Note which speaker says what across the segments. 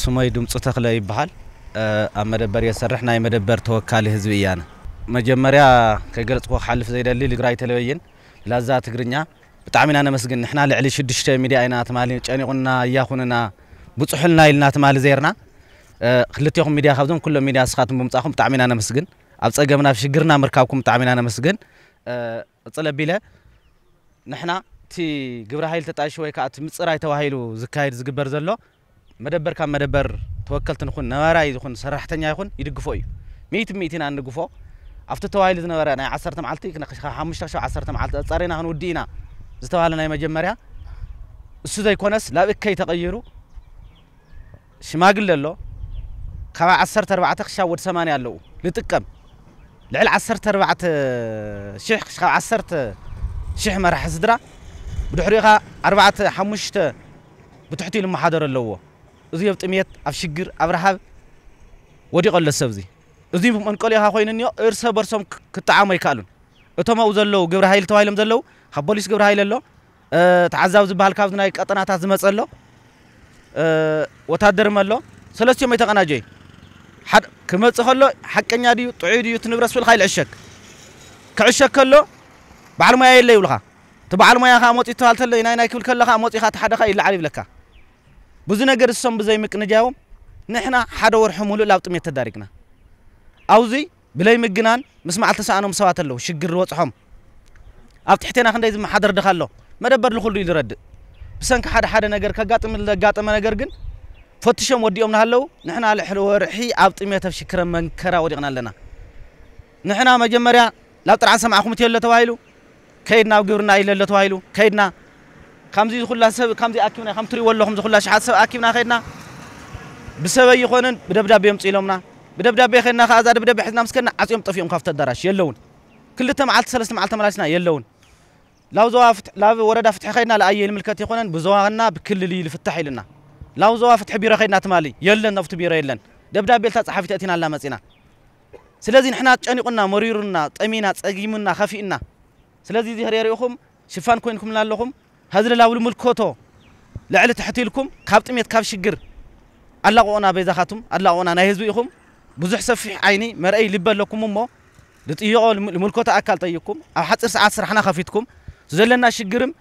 Speaker 1: ስሞይ ድምፁ ተክለ ይበሃል ኣብ መደበር እየ ዝሰርሕ ናይ መደበር ተወካሊ ህዝቢ እያ ኣነ መጀመርያ ከገልፅኮ ክሓልፍ ዘይደሊ ትግራይ ቴሌቭዥን ላዛ ትግርኛ ብጣዕሚ ኢና ነመስግን ንሕና ልዕሊ ሽዱሽተ ሚድያ ኢና ትማሊ ጨኒቁና እያኹንና ብፅሑልና ኢልና ትማሊ ዘርና ክልቴኹም ሚድያ ካብዞም ኩሎም ሚድያ ንስኻትኩም ብምፃኹም ብጣዕሚ ኢና ነመስግን ኣብ ፀገምና ሽግርና ምርካብኩም ብጣዕሚ ኢና ነመስግን ቅፅል ኣቢለ ንሕና እቲ ግብረ ሃይል ተጣይሹ ወይ ከዓ እቲ ምፅራይ ተባሂሉ ዝካየድ ዝግበር ዘሎ መደበር ካብ መደበር ተወከልቲ ንኹን ነበራይ ይኹን ሰራሕተኛ ይኹን ይድግፎ እዩ ሚእቲ ሚእቲ ኢና ንድግፎ ኣብቲ ተባሂሉ ዝነበረ ናይ 10 መዓልቲ ሓሙሽተ ክሻብ 10 መዓልቲ ኣፃሪና ክንውዲ ኢና ዝተባሃለ ናይ መጀመርያ እሱ ዘይኮነስ ናብ እከይ ተቐይሩ ሽማግለ ኣሎ ካብ 14 ክሻብ ወዲ 80 ኣለዉ ንጥቀም ልዕሊ 14 ሽሕ ክሻብ 10 ሽሕ መራሒ ስድራ ብድሕሪኻ 4 5 ብትሕቲ ልመሓደር ኣለዎ እዚ ኣብ ጥሜት ኣብ ሽግር ኣብ ረሃብ ወዲቆ ኣሎ ሰብ እዚ እዚ መንቀሊኻ ኮይኑ እኒኦ እርሰ በርሶም ክጠዓሙ ኣይከኣሉን እቶም ኣብኡ ዘለዉ ግብረ ሃይል ተባሂሎም ዘለዉ ካብ ፖሊስ ግብረ ሃይል ኣሎ ተዓዛቢ ዝበሃል ካብዚ ናይ ቀጠናታት ዝመፀ ኣሎ ወታደርም ኣሎ ሰለስቲኦም ኣይተቐናጀዩ ክመፅእ ከሎ ሓቀኛ ድዩ ጥዑይ ድዩ እቲ ንብረት ስብልካ ይልዕሸክ ክዕሸክ ከሎ በዓል ሞያ የለ ይብልካ እቲ በዓል ሞያ ካ መፂኡ ትባሃል ተሎ ናይ ናይ ክብል ከለካ መፂኻ እቲ ሓደኻ ይለዓል ይብለካ بزنا جر السام بزي مكنجاهم نحنا حدا ورحمه له لابط ميت تداركنا أوزي بلاي مجنان مسمع تسأنا مسوات له شجر وصحهم أبتحتنا خن دايز ما حدا دخل له ما دبر له خلو يرد بس أنك حدا حدا نجر كقاطم اللي قاطم أنا جرجن فتشم وديهم نهلو نحنا على حلو ورحي أبط ميت بشكر من كرا وديقنا لنا نحنا مجمريا لابط عن سمعكم تيلا توايلو كيدنا وجورنا إلى توايلو كيدنا ከምዚ ዝኩላ ሰብ ከምዚ ኣኪብና ከም ትሪእዎ ኣለኹም ዝኩላ ሸሓት ሰብ ኣኪብና ከይድና ብሰበይ ይኮነን ብደብዳቤ የምፅ ኢሎምና ብደብዳቤ ከድና ከዓ እዛ ደብዳቤ ሒዝና ምስከና ዓፅዮም ጠፊኦም ካብቲ ኣዳራሽ የለውን ክልተ መዓልቲ ሰለስተ መዓልቲ ተመላሲና የለውን ላብ ዞባ ላብ ወረዳ ፍትሒ ከይድና ለኣየ ንምልከት ይኮነን ብዞባና ብክልል እዩ ዝፍታሕ ኢልና ላብ ዞባ ፍትሒ ቢሮ ከይድና ትማሊ የለን ኣብቲ ቢሮ የለን ደብዳቤ ልታ ፀሓፊት ኣቲና ኣላ መፂና ስለዚ ንሕና ጨኒቁና መሪሩና ጠሚና ፀጊሙና ከፊእና ስለዚ እዚ ሪኢኹም ሽፋን ኮይንኩምና ኣለኹም هذا لا ولي ملكوتو لعل تحتي لكم كابت ميت كاب شجر. الله قونا بيزخاتهم الله قونا نهزبيهم بزح سفح عيني. مرأي لب لكم مو لتيجوا الملكوتة أكل تيجكم أو حتى ساعات سرحنا خفيتكم. زلنا شجرم.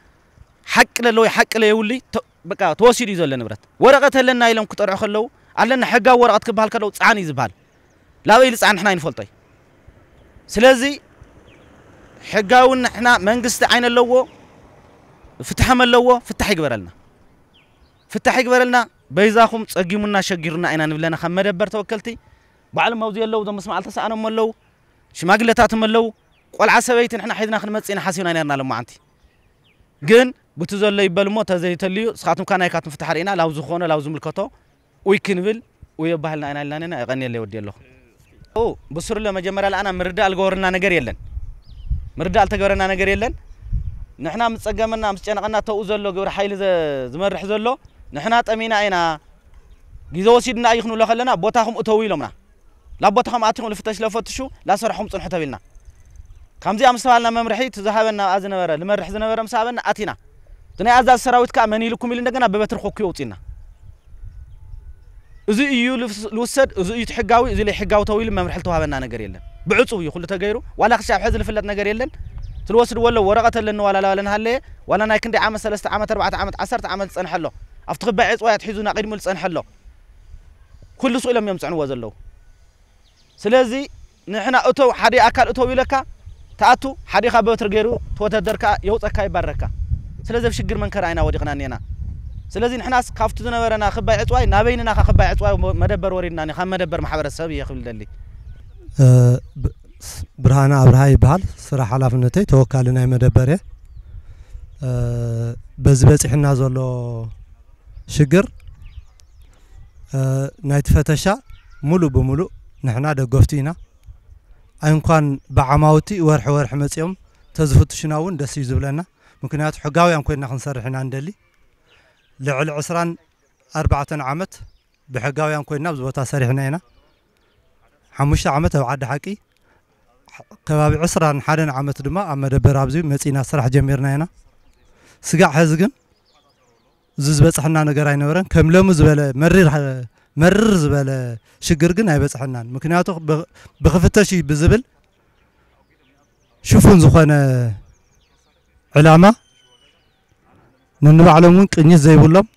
Speaker 1: حق للو حق ليولي بقى توصي لي زلنا نبرت ورقة لنا يلهم كتر خلو. علنا حقا ورقة كبهال كلو. تعاني زبال لا ويل تسعان حنا ينفلطي سلازي حقاون حنا منقست عين اللوو. ኣለዎ ፍትሐም ኣለዎ ፍታሕ ይግበረልና ፍታሕ ይግበረልና በይዛኹም ፀጊሙና ሸጊሩና ኢና ንብለና ከም መደበር ተወከልቲ ባዕሎም ኣብዙ ኣለዉ እዞም ምስማዓል ተሰኣኖም ኣለዉ ሽማግለታትም ኣለዉ ቆልዓ ሰበይቲ ንሕና ሒዝና ክንመፅእ ኢና ሓሲብና ነርና ሎማዓንቲ ግን ብቲ ዘሎ ይበል እሞ ተዘይተልዩ ንስኻትኩም ካ ናይካትኩም ፍታሕ ርኢና ላብዚ ዝኾነ ላብዚ ምልከቶ ውይ ክንብል ውይ ኣባህልና ኢና ኢልና ነና ይቐኒየለ ይወዲ ኣለኹ ብስሩለ መጀመርያ ለኣና ምርዳእ ዝገበረና ነገር የለን ምርዳእ ዝተገበረና ነገር የለን ንሕና ምስ ፀገመና ምስ ጨነቐና ተኡ ዘሎ ግብሪ ሓይሊ ዝመርሕ ዘሎ ንሕና ጠሚና ኢና ግዜ ወሲድና እዩ ክንብሎ ከለና ቦታኹም እተው ኢሎምና ላብ ቦታኹም ኣትኹም ዝፍተሽ ለፈትሹ ላሰርሖም ፅንሑ ተቢልና ከምዚኣ ምስ ተባሃልና መምርሒ እቲ ዝሃበና ኣ ዝነበረ ዝመርሕ ዝነበረ ምስ ሃበና ኣቲና እቲ ናይ ኣዛዝ ሰራዊት ከዓ መን ኢልኩም ኢሉ እንደገና ብበትሪ ኮኩዮ ውፅኢና እዚ እዩ ልውሰድ እዚ እዩ ሕጋዊ እዚ ላይ ሕጋዊ ተው ኢሉ መምርሒ ዝተዋሃበና ነገር የለን ብዕፁብ እዩ ኩሉ ተገይሩ ዋላ ክሻብ ሕዚ ዝፍለጥ ነገር የለን تلوسد ولو ورقة لنا ولا لا لنا هلا ولا أنا كنت عام سلست عام أربعة عام عشرة عام تصنع حلو أفتقد بعد ويا تحيزون قيد مول تصنع حلو كل سؤال لم يمسعن وزلو سلازي نحن أتو حري أكل أتو يلك تأتو حري خبر ترجرو توتدرك يوت أكاي بركة سلازي بشجر من كراينا ودقنا نينا سلازي نحن خافت دنا ورنا خبا عطواي نابيننا خبا عطواي مدبر ورينا خم مدبر محبر السبي يا خبل دلي
Speaker 2: ብርሃነ ኣብርሃ ይበሃል። ስራሕ ሓላፍነተይ ተወካሊ ናይ መደበር በዚ በፂሕና ዘሎ ሽግር ናይቲ ፈተሻ ሙሉእ ብሙሉእ ንሕና ደገፍቲ ኢና። እንኳን ብዓማውቲ ወርሒ ወርሒ መፂኦም ተዝፍትሹና እውን ደስ እዩ ዝብለና። ምክንያቱ ሕጋውያን ኮይና ክንሰርሕ ኢና ንደሊ ልዕሊ ዕስራን ኣርባዕተን ዓመት ብሕጋውያን ኮይና ኣብዚ ቦታ ሰሪሕና ኢና። ሓሙሽተ ዓመት ኣብ ዓዲ ሓቂ ከባቢ ዕስራን ሓደን ዓመት ድማ ኣብ መደበር ኣብዚ መፂና ስራሕ ጀሚርና ኢና ስጋዕ ሕዚ ግን እዚ ዝበፅሐና ነገር ኣይነበረን ከም ሎሚ ዝበለ መሪር መርር ዝበለ ሽግር ግን ኣይበፅሐናን ምክንያቱ ብ- ብክፍተሽ ብዝብል ሽፉን ዝኾነ ዕላማ ነንባዕሎም እውን ቅኝት ዘይብሎም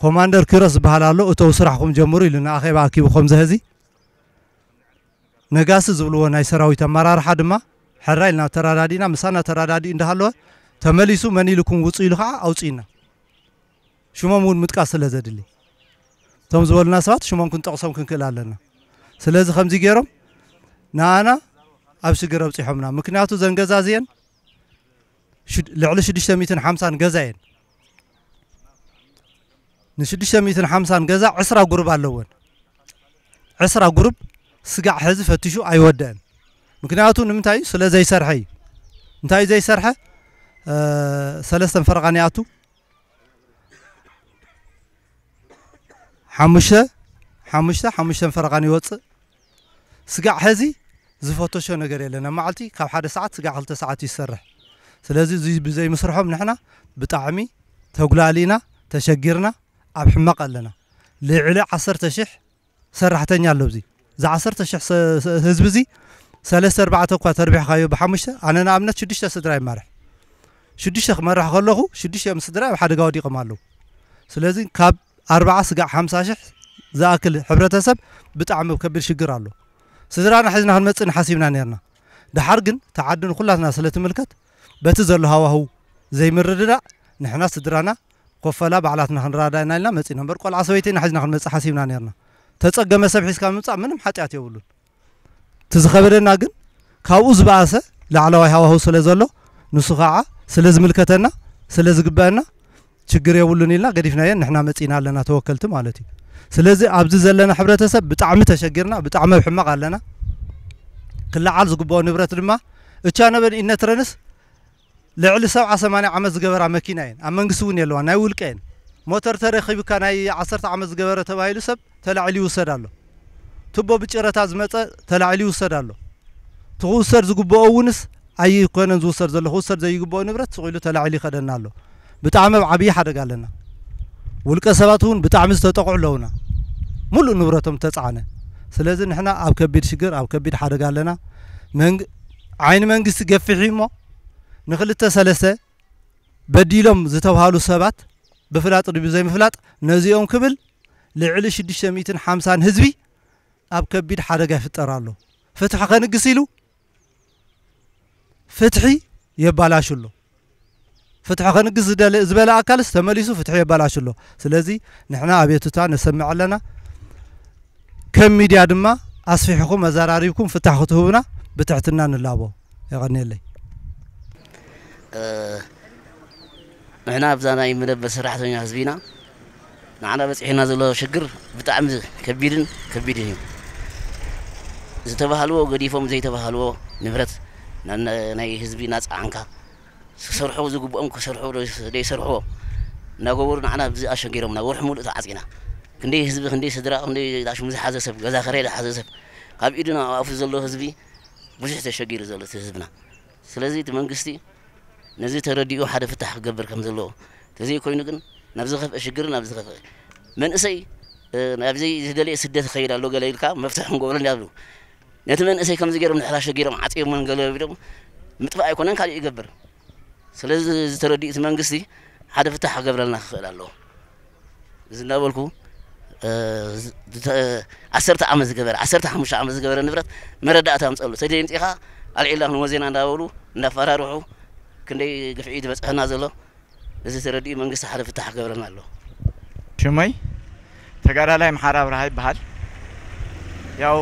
Speaker 2: ኮማንደር ኪሮስ ዝበሃል ኣሎ እተው ስራሕኩም ጀምሩ ኢሉ ንኣኼባ ኣኪቡ ከምዚ ህዚ ነጋሲ ዝብልዎ ናይ ሰራዊት ኣመራርሓ ድማ ሕራ ኢልና ተራዳዲና ምሳና ተራዳዲኡ እንዳሃለወ ተመሊሱ መን ኢልኩም ውፁ ኢሉ ከዓ ኣውፂና ሽሞም እውን ምጥቃስ ስለ ዘድሊ እቶም ዝበሉና ሰባት ሽሞም ክንጠቕሶም ክንክእል ኣለና ስለዚ ከምዚ ገይሮም ንኣና ኣብ ሽግር ኣብፂሖምና ምክንያቱ ዘን ገዛ እዚአን ሽድ- ልዕሊ 650 ገዛ እየን ን650 ገዛ ዕስራ ጉሩብ ኣለወን ዕስራ ጉሩብ ስጋዕ ሕዚ ፈቲሹ ኣይወድአን ምክንያቱ ንምንታይ እዩ ስለ ዘይሰርሐ እዩ እንታይ እዩ ዘይሰርሐ እ፣ ሰለስተ ፈረቓን ይኣቱ ሓሙሽተ ሓሙሽተ ሓሙሽተ ፈረቓን ይወፅእ ስጋዕ ሕዚ ዝፈተሾ ነገር የለን ኣብ መዓልቲ ካብ ሓደ ሰዓት ስጋዕ ክልተ ሰዓት እዩ ዝሰርሕ ስለዚ እዚ ብዘይምስርሖም ንሕና ብጣዕሚ ተጉላሊና ተሸጊርና ኣብ ሕማቕ ኣለና ልዕሊ ዓሰርተ ሽሕ ሰራሕተኛ ኣሎ እዚ እዚ ዓሰርተ ሽሕ ሰ- ሰ- ህዝቢ እዚ ሰለስተ ኣርባዕተ እኳ ተርቢሕካዮ ብሓሙሽተ ኣነ ንኣብነት ሽዱሽተ ስድራ ይመርሕ ሽዱሽተ ክመርሕ ከለኹ ሽዱሽተ ስድራ ኣብ ሓደጋ ወዲቆም ኣለዉ ስለዚ ካብ ኣርባዓ ስጋዕ ሓምሳ ሽሕ ዝኣክል ሕብረተሰብ ብጣዕሚ ከቢድ ሽግር ኣሎ ስድራና ሕዝና ክንመፅእ ንሓሲብና ነርና ድሓር ግን ተዓድን ኩላትና ስለ ትምልከት በቲ ዘሎ ሃዋህው ዘይምርድዳእ ንሕና ስድራና ኮፈላ ባዕላትና ክንረዳእና ኢልና መፂና እምበር ቆልዓ ሰበይትና ሕዝና ክንመፅእ ሓሲብና ነርና ተፀገመ ሰብ ሒዝካ ምምፃእ ምንም ሓጢኣት የብሉን። እቲ ግን ካብኡ ዝበኣሰ ላዕለዋይ ሃዋህው ስለ ዘሎ ንሱ ከዓ ስለ ዝምልከተና ስለ ዝግበአና ችግር የብሉን ኢልና ገዲፍና እየን ንሕና መፂና ኣለና ተወከልቲ ማለት እዩ። ስለዚ ኣብዚ ዘለና ሕብረተሰብ ብጣዕሚ ተሸጊርና ብጣዕሚ ኣብ ኣለና። ክለዓል ዝግብኦ ንብረት ድማ እቻ ነበን ኢነትረንስ ልዕሊ ሰብዓ ሰማንያ ዓመት ዝገበራ መኪና እየን። ኣብ መንግስቲ እውን የለዋ ናይ ውልቀ እየን። ሞተር ተረኺብካ ናይ ዓሰርተ ዓመት ዝገበረ ተባሂሉ ሰብ ተላዒሉ ይውሰድ ኣሎ ትቦ ብጭረታ ዝመፀ ተላዒሉ ይውሰድ ኣሎ እቲ ክውሰድ ዝግብኦ እውንስ ኣይኮነን ዝውሰድ ዘሎ ክውሰድ ዘይግብኦ ንብረት ስቑኢሉ ተላዒሉ ይኸደና ኣሎ ብጣዕሚ ኣብ ዓብዪ ሓደጋ ኣለና ውልቀ ሰባት እውን ብጣዕሚ ዝተጠቕዑ ኣለውና ሙሉእ ንብረቶም ተፃዕነ ስለዚ ንሕና ኣብ ከቢድ ሽግር ኣብ ከቢድ ሓደጋ ኣለና መንግ ዓይኒ መንግስቲ ገፊሕ እሞ ንክልተ ሰለስተ በዲሎም ዝተባሃሉ ሰባት ብፍላጥ ድዩ ዘይምፍላጥ ነዚኦም ክብል ልዕሊ 650 ህዝቢ ኣብ ከቢድ ሓደጋ ይፍጠር ኣሎ ፍትሒ ከንግስ ኢሉ ፍትሒ የባላሽ ኣሎ ፍትሒ ከንግስ ዝደለ- ዝበለ ኣካልስ ተመሊሱ ፍትሒ የባላሽ ኣሎ ስለዚ ንሕና ኣቤቱታ ነሰምዕ ኣለና ከም ሚድያ ድማ ኣስፊሕኩም መዘራሪብኩም ፍታሕ ክትህቡና ብትሕትና ንላቦ ይቐኒየለይ
Speaker 3: ንሕና ኣብዛ ናይ መደበር ሰራሕተኛ ህዝቢና ንዓና በፂሕና ዘሎ ሽግር ብጣዕሚ ከቢድን ከቢድን እዩ ዝተባሃልዎ ገዲፎም ዘይተባሃልዎ ንብረት ናነ- ናይ ህዝቢ ናፃዓንካ ክሰርሑ ዝግብኦም ክሰርሑ ደይሰርሕዎ እናገበሩ ንዓና ብዚ ኣሸጊሮምና ወርሒ ሙሉእ ተዓፂና ክንደይ ህዝቢ ክንደይ ስድራ ክንደይ ላሽሙ ዝሓዘ ሰብ ገዛ ከረይ ዝሓዘ ሰብ ካብ ኢድና ኣብ ኣፉ ዘሎ ህዝቢ ብዙሕ ተሸጊሩ ዘሎ እቲ ህዝብና ስለዚ እቲ መንግስቲ ነዚ ተረዲኡ ሓደ ፍታሕ ክገብር ከም ዘለዎ ተዘይ ኮይኑ ግን ናብ ዝኸፍአ ሽግር ናብ ዝኸፍአ መንእሰይ እ፣ ናብዘይ ዝደለየ ስደት ክኸይድ ኣሎ ገለ ኢልካ መፍትሒ ክንገብረን ያብሉ ነቲ መንእሰይ ከምዚ ገይሮም ንሕና ሸጊሮም ዓፂዮምን ገለ ኢሎም ምጥፋእ ኣይኮነን ካሊእ ይገብር ስለዚ ዝተረዲኡ እቲ መንግስቲ ሓደ ፍታሕ ክገብረልና ክኽእል ኣለዎ እዚ እናበልኩ እ፣ ዝ- ዝተ- ዓሰርተ ዓመት ዝገበረ ዓሰርተ ሓሙሽተ ዓመት ዝገበረ ንብረት መረዳእታ ምፀሉ ተደይምፂኻ ኣልዒላ ክንወ ዜና እንዳበሉ እንዳፈራርሑ ክንደይ ግፍዒ ዝበፅሐና ዘሎ እዚ ተረዲኡ መንግስቲ ሓደ ፍታሕ ክገብረና ኣሎ።
Speaker 4: ሽመይ ተጋዳላይ መሓራ ብርሃ ይበሃል። ያው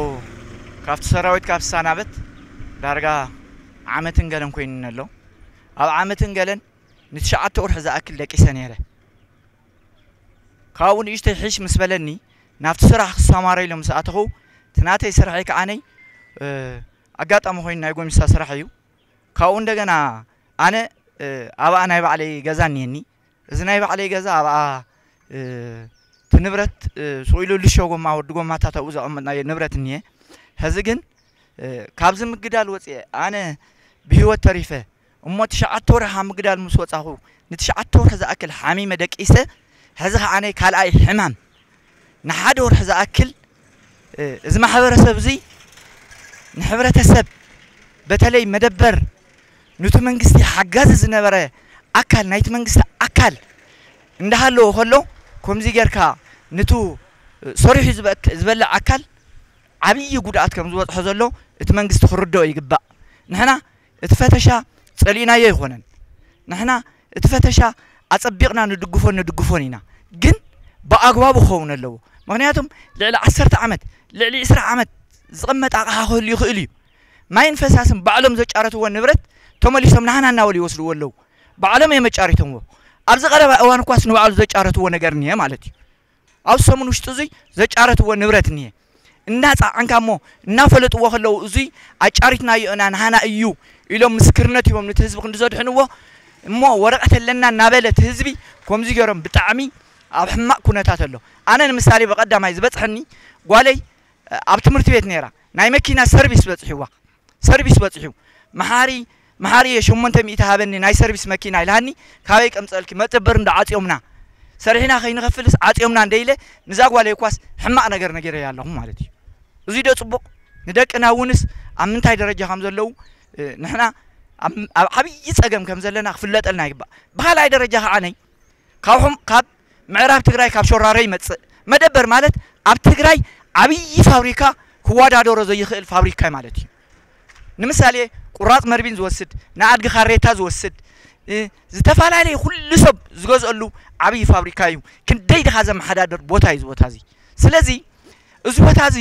Speaker 4: ካብቲ ሰራዊት ካብ ዝሰናበት ዳርጋ ዓመትን ገለን ኮይኑኒ ኣሎ። ኣብ ዓመትን ገለን ንትሽዓተ ቁርሒ ዝኣክል ደቂሰ ነይረ ካብኡ ንእሽተይ ሕሽ ምስ በለኒ ናብቲ ስራሕ ክሰማረ ኢሎም ምስ ኣተኹ እቲ ስራሐይ ከዓነይ ኣጋጣሚ ኮይኑ ናይ ጎሚስታ ስራሕ እዩ። ካብኡ እንደገና ኣነ ኣብኣ ናይ ባዕለይ ገዛ እኒአኒ እዚ ናይ ባዕለይ ገዛ ኣብኣ እ፣ እቲ ንብረት እ፣ ስቑኢሉ ልሾ ጎማ ወዲ ጎማታት ኣብኡ ዘቐመጥናዮ ንብረት እኒአ ሕዚ ግን እ፣ ካብዚ ምግዳል ወፅየ ኣነ ብሂወት ተሪፈ እሞ ትሽዓተ ወርሒ ካብ ምግዳል ምስ ወፃኹ ንትሽዓተ ወርሒ ዝኣክል ሓሚመ ደቂሰ ሕዚ ከዓነይ ካልኣይ ሕማም ንሓደ ወርሒ ዝኣክል እ፣ እዚ ማሕበረሰብ እዚ ንሕብረተሰብ በተለይ መደበር ነቲ መንግስቲ ሓጋዚ ዝነበረ ኣካል ናይቲ መንግስቲ ኣካል እንዳሃለዎ ከሎ ከምዚ ጌርካ ነቱ እ፣ ሰሪሑ ዝበክ- ዝበልዕ ኣካል ዓብዪ ጉድኣት ከም ዝበፅሖ ዘሎ እቲ መንግስቲ ክርድኦ ይግባእ ንሕና እቲ ፈተሻ ፀሊእናዮ ይኮነን ንሕና እቲ ፈተሻ ኣፀቢቕና ንድግፎን ንድግፎን ኢና ግን ብኣግባቡ ክኸውን ኣለዎ ምክንያቱም ልዕሊ ዓሰርተ ዓመት ልዕሊ 20 ዓመት ዝቕመጥ ኣቕሓ ክህሉ ይኽእል እዩ ማይን ፈሳስን ባዕሎም ዘጫረትዎ ንብረት ተመሊሶም ናህና እናበሉ ይወስድዎ ኣለዉ ባዕሎም እዮም መጫሪቶምዎ ኣብዚ ቀረባ እዋን እኳስ ንባዕሉ ዘጫረትዎ ነገር እኒሄ ማለት እዩ። ኣብ ሰሙን ውሽጢ እዙይ ዘጫረትዎ ንብረት እኒሄ እናፃዓንካ እሞ እናፈለጥዎ ከለዉ እዙይ ኣጫሪትናዮ ኢና ናሃና እዩ ኢሎም ምስክርነት ሂቦም ነቲ ህዝቢ ክንዲዘድሕንዎ እሞ ወረቐት ኣለና እናበለ እቲ ህዝቢ ከምዚ ገይሮም ብጣዕሚ ኣብ ሕማቅ ኩነታት ኣሎ። ኣነ ንምሳሌ በቐዳማይ ዝበፅሐኒ ጓለይ ኣብ ትምህርቲ ቤት ነይራ ናይ መኪና ሰርቪስ በፅሕዋ ሰርቪስ በፅሑ መሓሪ መሓሪ እየ 800 ሃበኒ ናይ ሰርቪስ መኪና ኢልሃኒ ካበይ ቀምፀልኪ መፀበር እንዳ ዓፂዮምና ሰሪሕና ከይንኸፍልስ ዓፂዮምና እንደኢለ ንዛ ጓለይ ኳስ ሕማቅ ነገር ነገረ ኣለኹ ማለት እዩ። እዙይ ዶ ፅቡቅ ንደቅና እውንስ ኣብ ምንታይ ደረጃ ከም ዘለዉ? ንሕና ኣብ ዓብዪ ፀገም ከም ዘለና ክፍለጠልና ይግባእ። ብካልኣይ ደረጃ ከዓ ነይ። ካብኹም ካብ ምዕራብ ትግራይ ካብ ሸራሮ ይመፅእ መደበር ማለት ኣብ ትግራይ ዓብዪ ፋብሪካ ክወዳደሮ ዘይኽእል ፋብሪካ ማለት እዩ ንምሳሌ ቁራፅ መርቢን ዝወስድ ንኣድጊ ካሬታ ዝወስድ እ፣ ዝተፈላለዩ ኩሉ ሰብ ዝገዝአሉ ዓብዪ ፋብሪካ እዩ። ክንደይ ድኻ ዘመሓዳደር ቦታ እዩ እዚ እዚ? ስለዚ እዚ ቦታ እዚ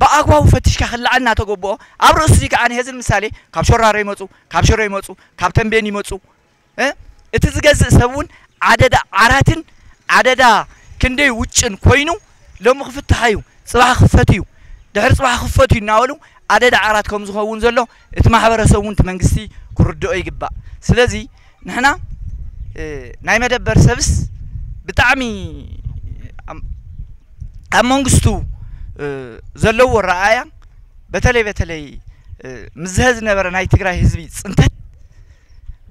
Speaker 4: ብኣግባቡ ፈቲሽካ ክለዓልና ተገብኦ ኣብ ርእሱ እዚ ከዓ ሕዚ ምሳሌ ካብ ሸራሮ ይመፁ ካብ ሽሮ ይመፁ ካብ ተንቤን ይመፁ። እቲ ዝገዝእ ሰብ እውን ዓደዳ ዓራትን ዓደዳ ክንደይ ውጭን ኮይኑ ሎሚ ክፍትሓ እዩ ፅባሕ ክፈት እዩ። ድሕሪ ፅባሕ ክፈት እዩ እናበሉ عدد عرات كم زخون زلوا اتمحبر سوون تمنجستي كردو أي جبا سلازي نحنا نايم دبر سبس بتعمي أم منجستو زلوا الرعاية بتلي بتلي مزهز نبر ناي تقرأ هزبي انت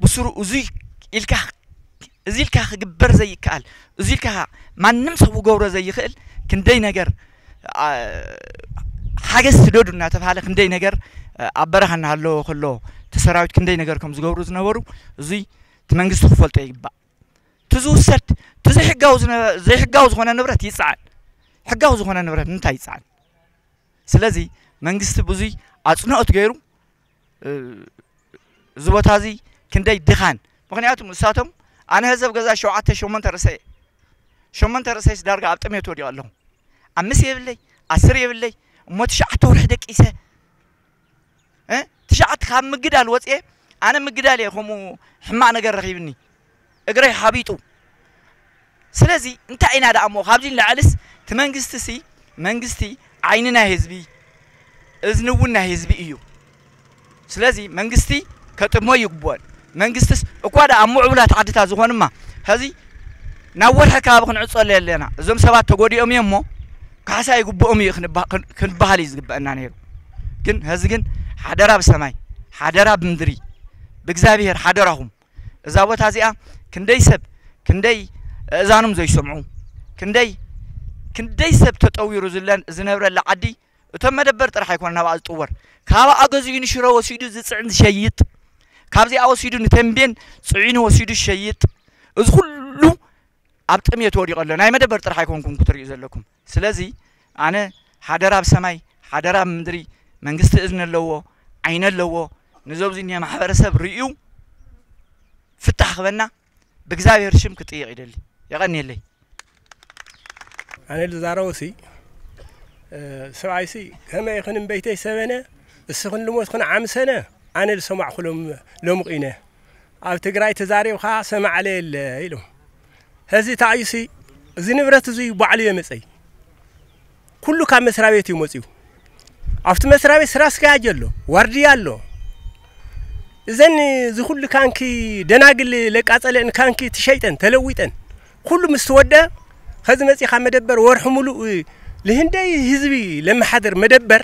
Speaker 4: بسرو أزي الكح أزي الكح جبر زي كال أزي الكح ما نمسه وجورة زي خل كندي نجر ሓገዝ ትደዱ እናተባሃለ ክንደይ ነገር ኣብ በረኻ እናሃለዎ ከሎ እቲ ሰራዊት ክንደይ ነገር ከም ዝገብሩ ዝነበሩ እዙይ እቲ መንግስቲ ክፈልጦ ይግባእ እቲ ዝውሰድ ዝኾነ ንብረት ይፅዓን ሕጋዊ ዝኾነ ንብረት እንታይ ይፅዓን ስለዚ መንግስቲ ብዙይ ኣፅንኦት ገይሩ እዚ ቦታ እዚ ክንደይ ድኻን? ምክንያቱም ንሳቶም ኣነ ህዘብ ገዛ ሸውዓተ ሸሞንተ ርእሰ ሸሞንተ ርእሰይስ ዳርጋ ኣብ ጥሜት ወዲቑ ኣለኹ። ኣምስት የብለይ ኣስር የብለይ እሞ ትሽዓተ ወርሒ ደቂሰ እ ትሽዓተ ካብ ምግዳል ወፅየ ኣነ ምግዳል እየ ከምኡ ሕማቅ ነገር ረኺብኒ እግረይ ሃቢጡ ስለዚ እንታይ ኢና ዳ እሞ ካብዚ ንላዕልስ እቲ መንግስቲ ሲ መንግስቲ ዓይኒ ናይ ህዝቢ እዝኒ እውን ናይ ህዝቢ እዩ ስለዚ መንግስቲ ከጥሞ ይግብኦን መንግስትስ እኳ ዳ ኣብ ምዕቡላት ዓድታት ዝኾኑማ ሕዚ ናብ ወርሒ ከባቢ ክንዕፀሉ ኣለና እዞም ሰባት ተጎዲኦም እዮም እሞ ካሕሳ ይግብኦም እዩ ክንባ- ክን- ክንበሃል እዩ ዝግበአና ነይሩ ግን ሕዚ ግን ሓደራ ብሰማይ ሓደራ ብምድሪ ብእግዚኣብሔር ሓደራኹም እዛ ቦታ እዚኣ ክንደይ ሰብ ክንደይ እዛኖም ዘይሰምዑ ክንደይ ክንደይ ሰብ ተጠዊሩ ዝለን- ዝነብረላ ዓዲ እቶም መደበር ጥራሕ ኣይኮነ ናብኣ ዝጥወር ካብኣ ገዚኡ ንሽሮ ወሲዱ ዝፅዕን ዝሸይጥ ካብዚኣ ወሲዱ ንተንቤን ፅዒኑ ወሲዱ ዝሸይጥ እዚ ኩሉ أبتم يتوري قال لنا أيمد برتر حيكون كتر يزل لكم سلزي أنا حدر أب سماي حدر أب مدري من قست إذن اللوا عين اللوا نزوب زين يا محبر سب ريو فتح خبنا
Speaker 5: بجزاي هرشم كتير عدلي يغني لي أنا الزاروسي سبعيسي هما يخون بيتي سبنا السخن لموت خن عام سنة أنا السمع خلهم لمقينه أو تقرأي تزاري وخاصة مع ليل إلهم ሕዚ ታእዩ ሲ እዚ ንብረት እዙ ባዕሉ እየ መፀይ ኩሉ ካብ መስሪያ ቤት እዩ መፅዩ ኣብቲ መስሪያ ቤት ስራ ኣስኪያጅ ኣሎ ዋርድያ ኣሎ እዘን እዚ ኩሉ ካንኪ ደናግል ለቃፀለአን ካንኪ ትሸይጠን ተለዊጠን ኩሉ ምስ ትወድአ ከዚ መፂኻ መደበር ወርሒ ሙሉእ ንህንደይ ህዝቢ ለመሓደር መደበር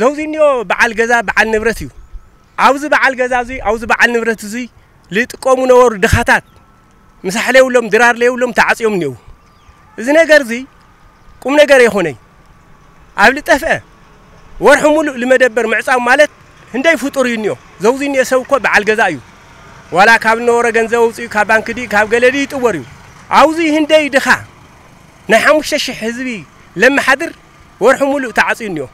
Speaker 5: ዘውዚ እኒኦ በዓል ገዛ በዓል ንብረት እዩ ኣብዚ በዓል ገዛ እዙይ ኣብዚ በዓል ንብረት እዙይ ዝጥቀሙ ነበሩ ድኻታት مساحة ليولهم درار ليولهم يوم نيو. إذا نجار زي قوم نجار يخوني عبل تفقه ورحموا له المدبر معصا مالت هنداي فطور ينيو. زوزين كوب على الجزايو ولا كاب نورا جنزاو زي كاب بانك دي كاب جلدي توريو عاوزي هنداي دخا. نحمش شش حزبي. لما حدر ورحموا له تعاصيهم ينيو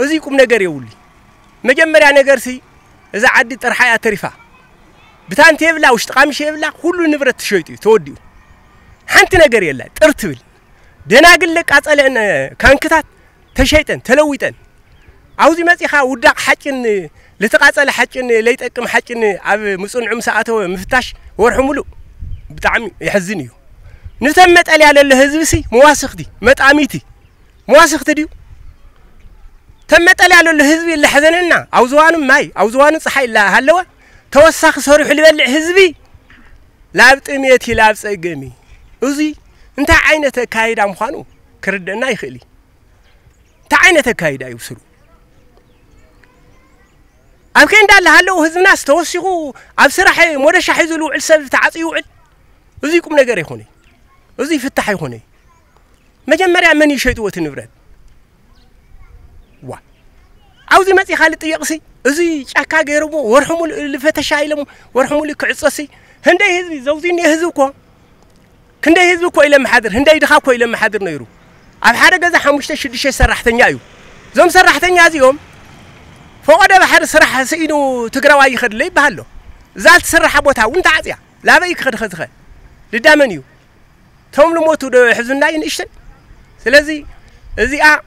Speaker 5: إذا كم نجار يولي مجمرة نجار زي إذا عدي ترحية ترفاه بتان تيبلا وش تقامش يبلع نبرة شويتي توديو حنت نجري الله ترتبل دنا أقول لك أتقل أن كان كتات تشيتن تلويتن عاوزي ما تيخا ودق حكن لتقاتل حكن ليتقم حكن عب مسون عم ساعته مفتاش ورحملو بتعمي يحزنيو نتمت علي على الهزبسي مواسختي متعميتي مواسختي تم تمت علي على الهزبي اللي حزننا أو زوان ماي أو صحي لا هلوه ማይ ኣብ ዝዋኑ ፀሓይ ሃለወ ተወሳኺ ሰሪሑ ዝበልዕ ህዝቢ ላብ ጥሜቲ ላብ ፀገሚ እዙይ እንታይ ዓይነት ኣካይዳ ምዃኑ ክርድአና ይኽእል እዩ እንታይ ዓይነት ኣካይዳ እዩ ስሩ ኣብ ከይንዳ ሃለዉ ህዝብናስ ተወሲኹ ኣብ ስራሕ ሞደሻ ሒዙ ዝውዕል ሰብ ተዓፅዩ ይውዕል እዙይ ቁም ነገር ኣይኮነ እዙይ ፍታሕ ኣይኮነ መጀመርያ መን ይሸይጥዎ እቲ ንብረት عاوزي ما تيخالط يقصي ازي شاكا غيرو ورحمو الفتشا يلمو ورحمو لكعصسي هندي هزبي زوزين يهزوكو كندي هزبكو إلى محاضر هندي دخاكو إلى محاضر نيرو. أب حدا غزا حمشت شدش سرحتنيا يو. زوم سرحتنيا زيهم. فقد بحر سرح سينو تقرأوا يخد لي بهالو زال تسرح بوتا وانت عطيا لا بي كخد خد خد لدامن توم لموتو دو حزن لاين سلازي أزي آ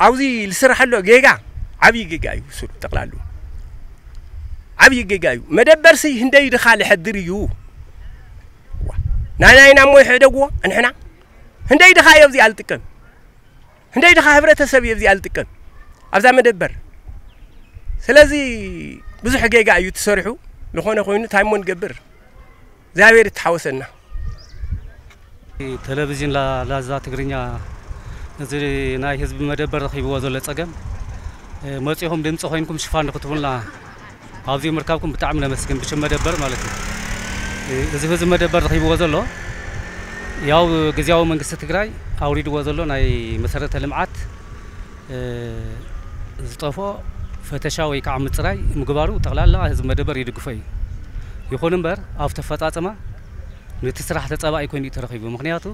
Speaker 5: عاوزي لسرح له جيجا. ዓብዪ ጌጋ እዩ ስሉ ጠቕላሉ ዓብዪ ጌጋ እዩ መደበርሲ ህንደይ ድኻ ዝሕድር እዩ ናይ ናይና ሞ ይሕደግዎ እንሕና ህንደይ ድኻ እዮ ኣብዚኣ ዝጥቀም ህንደይ ድኻ ሕብረተሰብ እዮ ኣብዚኣ ዝጥቀም ኣብዛ መደበር ስለዚ ብዙሕ ጌጋ እዩ ተሰሪሑ ዝኾነ ኮይኑ እንታይ ሞ ንገብር እግዚኣብሔር ይተሓወሰና
Speaker 6: ቴሌቭዥን ላዛ ትግርኛ እዚ ናይ ህዝቢ መደበር ረኺብዎ ዘሎ ፀገም መፂኹም ድምፂ ኮይንኩም ሽፋን ንክትቡልና ኣብዚ ምርካብኩም ብጣዕሚ ነመስግን ብሽም መደበር ማለት እዩ እዚ ህዝቢ መደበር ረኺብዎ ዘሎ ያው ግዜያዊ መንግስቲ ትግራይ ኣውሪድዎ ዘሎ ናይ መሰረተ ልምዓት ዝጠፍኦ ፈተሻ ወይ ከዓ ምፅራይ ምግባሩ ጠቕላላ ህዝቢ መደበር ይድግፎ እዩ ይኹን እምበር ኣብ ተፈፃፅማ ነቲ ስራሕ ተፀባኢ ኮይኑ እዩ ተረኺቡ ምክንያቱ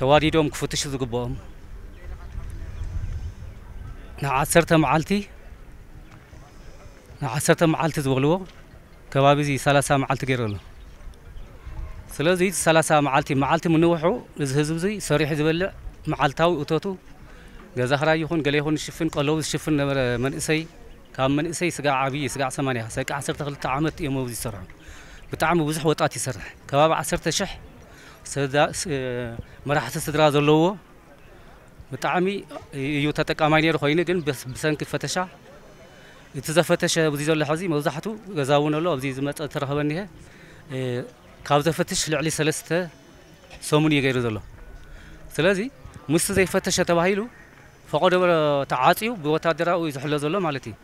Speaker 6: ተዋዲዶም ክፍትሹ ዝግብኦም ንዓሰርተ መዓልቲ ንዓሰርተ መዓልቲ ዝበልዎ ከባቢ እዚ ሰላሳ መዓልቲ ገይሩ ኣሎ ስለዚ ሰላሳ መዓልቲ መዓልቲ ምንውሑ እዚ ህዝቢ እዚ ሰሪሑ ዝበልዕ መዓልታዊ እቶቱ ገዛ ክራይ ይኹን ገለ ይኹን ዝሽፍን ቀለቡ ዝሽፍን ነበረ መንእሰይ ካብ መንእሰይ ስጋዕ ዓብዪ ስጋዕ 80 ሰቂ 12 ዓመት እዮም ኣብዚ ይሰርሑ ብጣዕሚ ብዙሕ ወጣት ይሰርሕ ከባቢ 10 ሽሕ መራሕቲ ስድራ ዘለዎ ብጣዕሚ እዩ ተጠቃማይ ነይሩ ኮይኑ ግን ብሰንኪ ፈተሻ እቲ ዘፈተሸ ኣብዚ ዘሎ ሕዚ መብዛሕትኡ ገዛ እውን ኣሎ ኣብዚ ዝመፀ ተረኸበ እኒሀ ካብ ዘፈትሽ ልዕሊ ሰለስተ ሰሙን እዩ ገይሩ ዘሎ ስለዚ ምስቲ ዘይፈተሸ ተባሂሉ ፈቆደ ተዓፅዩ ብወታደራዊ እዩ ዝሕሎ ዘሎ ማለት እዩ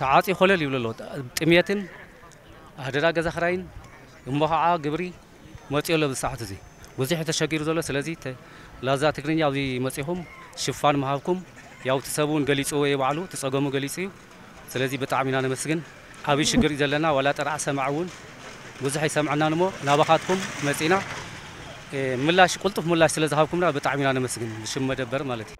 Speaker 6: ተዓፅዩ ኮለል ይብሉ ኣሎ ጥሜትን ኣደራ ገዛ ክራይን እሞ ከዓ ግብሪ መፅዮ ኣሎ ብሰዓት እዚ ብዙሕ ተሸጊሩ ዘሎ ስለዚ ላዛ ትግርኛ ኣብዚ መፂኹም ሽፋን ምሃብኩም ያው እቲ ሰብ እውን ገሊፅዎ የባዕሉ ትፀገሙ ገሊፁ እዩ ስለዚ ብጣዕሚ ኢና ነመስግን ዓብዪ ሽግር እዩ ዘለና ዋላ ጥራዕ ሰማዕ እውን ብዙሕ ይሰምዐናን እሞ ናባኻትኩም መፂና ምላሽ ቁልጡፍ ምላሽ ስለ ዝሃብኩምና ብጣዕሚ ኢና ነመስግን ብሽም መደበር ማለት እዩ